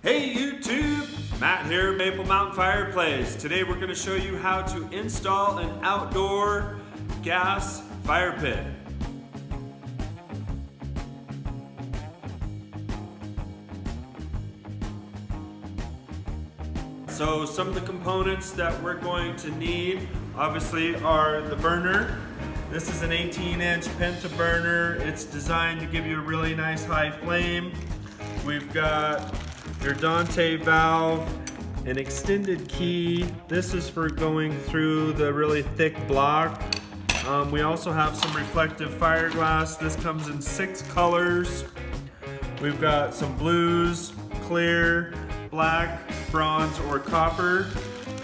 Hey YouTube! Matt here, Maple Mountain Fireplace. Today we're going to show you how to install an outdoor gas fire pit. So some of the components that we're going to need obviously are the burner. This is an 18 inch Penta burner. It's designed to give you a really nice high flame. We've got your Dante valve, an extended key. This is for going through the really thick block. Um, we also have some reflective fire glass. This comes in six colors. We've got some blues, clear, black, bronze, or copper.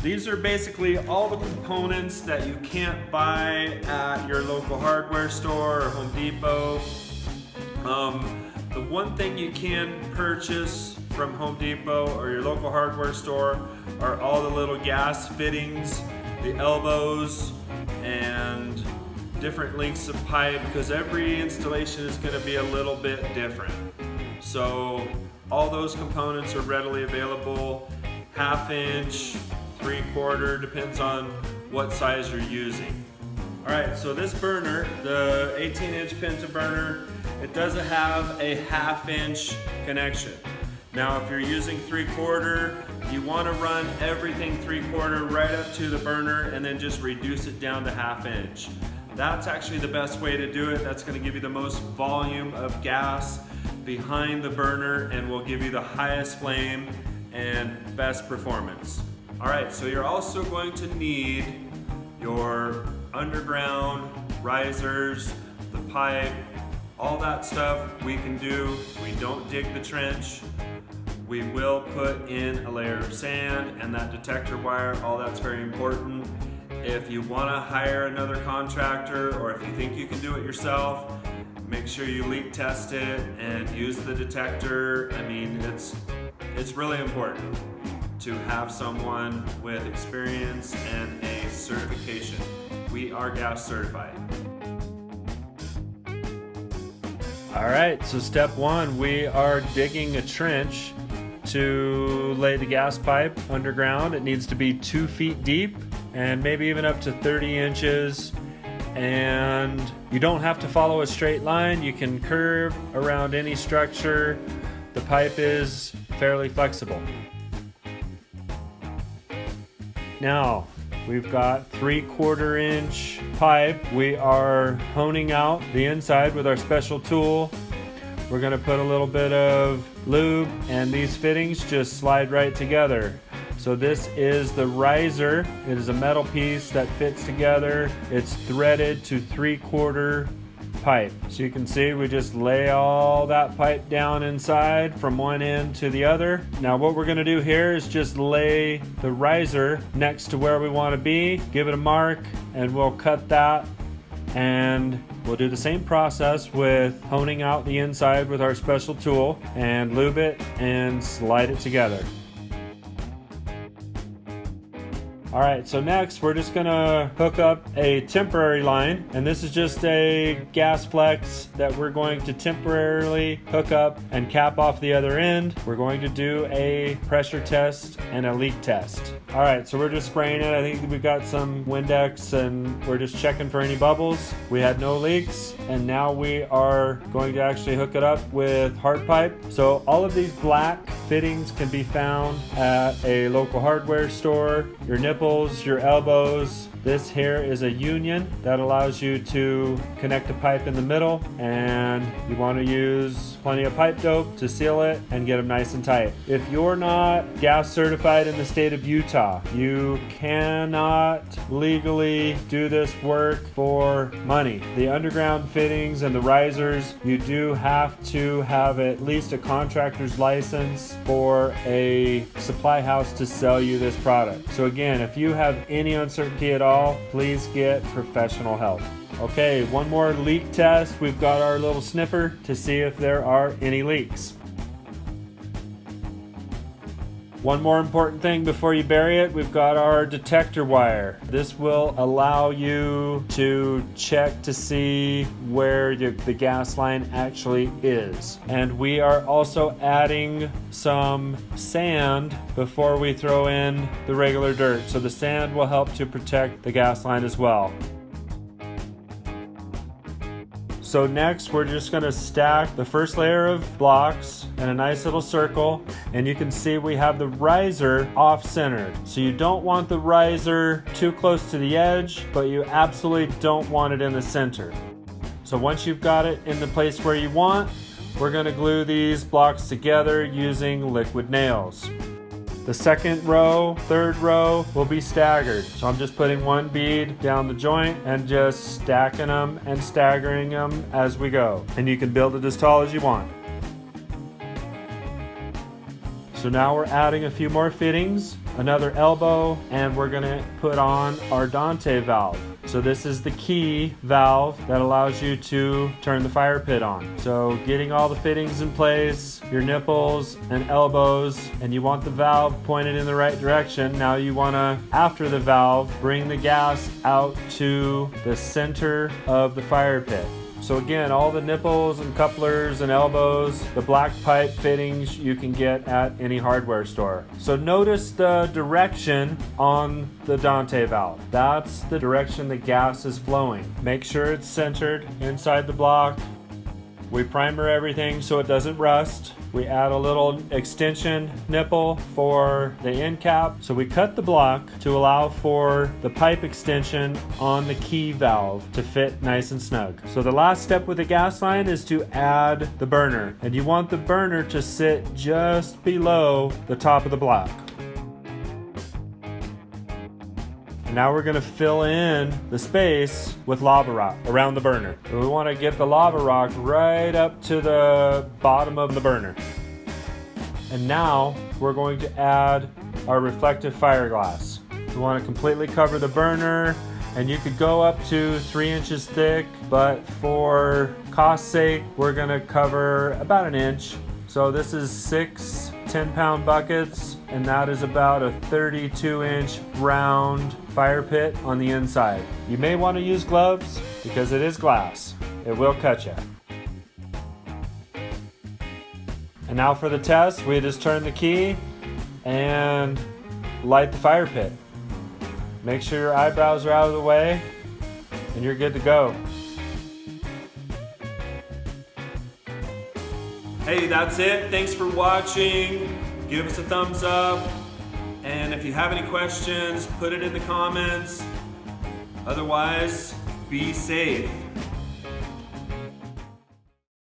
These are basically all the components that you can't buy at your local hardware store or Home Depot. Um, the one thing you can purchase from Home Depot or your local hardware store are all the little gas fittings, the elbows, and different lengths of pipe because every installation is going to be a little bit different. So all those components are readily available, half inch, three quarter, depends on what size you're using. All right, so this burner, the 18 inch Penta burner, it doesn't have a half inch connection. Now, if you're using three quarter, you wanna run everything three quarter right up to the burner and then just reduce it down to half inch. That's actually the best way to do it. That's gonna give you the most volume of gas behind the burner and will give you the highest flame and best performance. All right, so you're also going to need your underground risers, the pipe, all that stuff we can do. We don't dig the trench. We will put in a layer of sand and that detector wire, all that's very important. If you wanna hire another contractor or if you think you can do it yourself, make sure you leak test it and use the detector. I mean, it's, it's really important to have someone with experience and a certification. We are gas certified. All right, so step one, we are digging a trench to lay the gas pipe underground. It needs to be two feet deep and maybe even up to 30 inches. And you don't have to follow a straight line. You can curve around any structure. The pipe is fairly flexible. Now, we've got three quarter inch pipe. We are honing out the inside with our special tool. We're gonna put a little bit of lube and these fittings just slide right together. So this is the riser. It is a metal piece that fits together. It's threaded to three quarter pipe. So you can see we just lay all that pipe down inside from one end to the other. Now what we're gonna do here is just lay the riser next to where we wanna be, give it a mark, and we'll cut that and we'll do the same process with honing out the inside with our special tool and lube it and slide it together. All right, so next we're just gonna hook up a temporary line, and this is just a gas flex that we're going to temporarily hook up and cap off the other end. We're going to do a pressure test and a leak test. All right, so we're just spraying it. I think we've got some Windex and we're just checking for any bubbles. We had no leaks, and now we are going to actually hook it up with hard pipe. So all of these black fittings can be found at a local hardware store. Your nipples, your elbows. This here is a union that allows you to connect a pipe in the middle and you want to use plenty of pipe dope to seal it and get them nice and tight. If you're not gas certified in the state of Utah, you cannot legally do this work for money. The underground fittings and the risers, you do have to have at least a contractor's license for a supply house to sell you this product. So again, if you have any uncertainty at all, please get professional help. Okay, one more leak test. We've got our little sniffer to see if there are any leaks. One more important thing before you bury it, we've got our detector wire. This will allow you to check to see where the, the gas line actually is. And we are also adding some sand before we throw in the regular dirt. So the sand will help to protect the gas line as well. So next we're just gonna stack the first layer of blocks in a nice little circle and you can see we have the riser off center. So you don't want the riser too close to the edge, but you absolutely don't want it in the center. So once you've got it in the place where you want, we're gonna glue these blocks together using liquid nails. The second row, third row will be staggered. So I'm just putting one bead down the joint and just stacking them and staggering them as we go. And you can build it as tall as you want. So now we're adding a few more fittings, another elbow, and we're gonna put on our Dante valve. So this is the key valve that allows you to turn the fire pit on. So getting all the fittings in place, your nipples and elbows, and you want the valve pointed in the right direction. Now you wanna, after the valve, bring the gas out to the center of the fire pit. So again, all the nipples and couplers and elbows, the black pipe fittings you can get at any hardware store. So notice the direction on the Dante valve. That's the direction the gas is flowing. Make sure it's centered inside the block. We primer everything so it doesn't rust. We add a little extension nipple for the end cap. So we cut the block to allow for the pipe extension on the key valve to fit nice and snug. So the last step with the gas line is to add the burner. And you want the burner to sit just below the top of the block. Now we're gonna fill in the space with lava rock around the burner. we wanna get the lava rock right up to the bottom of the burner. And now we're going to add our reflective fire glass. We wanna completely cover the burner and you could go up to three inches thick, but for cost sake, we're gonna cover about an inch. So this is six 10 pound buckets and that is about a 32 inch round fire pit on the inside. You may want to use gloves because it is glass. It will cut you. And now for the test, we just turn the key and light the fire pit. Make sure your eyebrows are out of the way and you're good to go. Hey, that's it. Thanks for watching. Give us a thumbs up. And if you have any questions, put it in the comments. Otherwise, be safe.